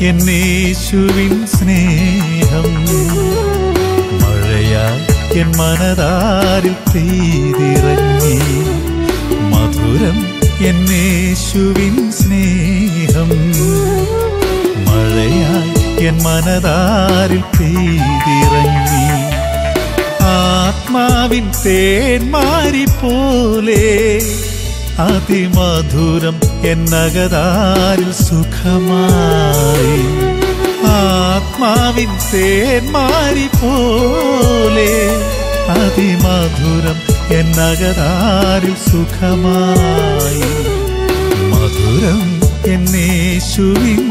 എന്നേശുവിൻ സ്നേഹം. മഴയാൽ എൻ മനതാരിൽ പെയ്തിറങ്ങി. മധുരം എന്നേശുവിൻ സ്നേഹം. മഴയാൽ എൻ മനതാരിൽ പെയ്തിറങ്ങി. ആത്മാവിൻ തേന്മാരി പോലെ അതിമധുരം എന്നകതാരിൽ സുഖമായി. ആത്മാവിൻ തേന്മാരി പോലെ അതിമധുരം എന്നകതാരിൽ സുഖമായി. മധുരം എന്നേശുവിൻ